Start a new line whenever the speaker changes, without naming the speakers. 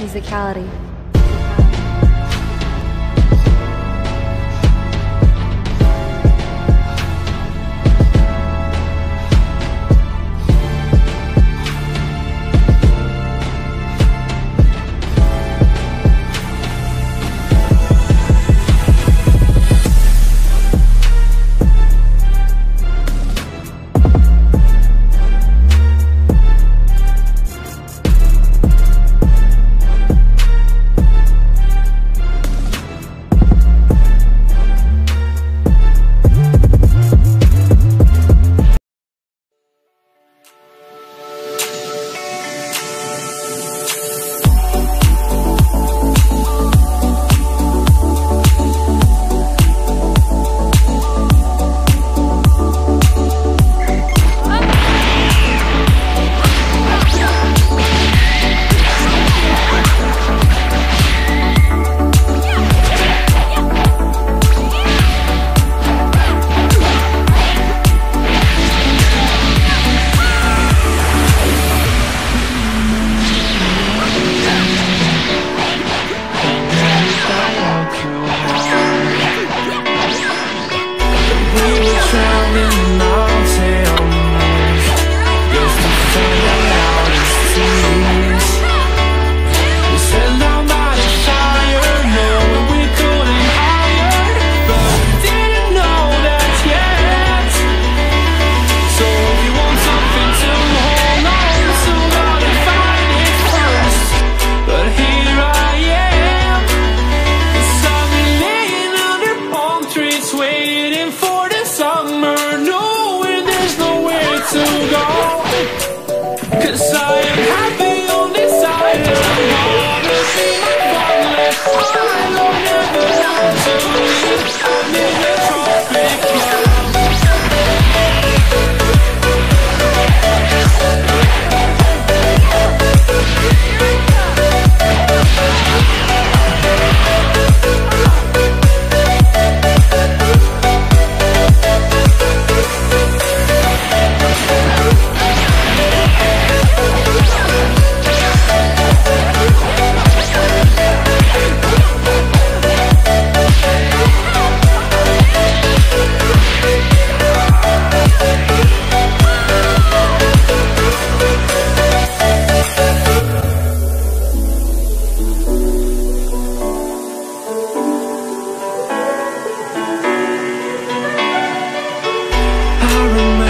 musicality.
I remember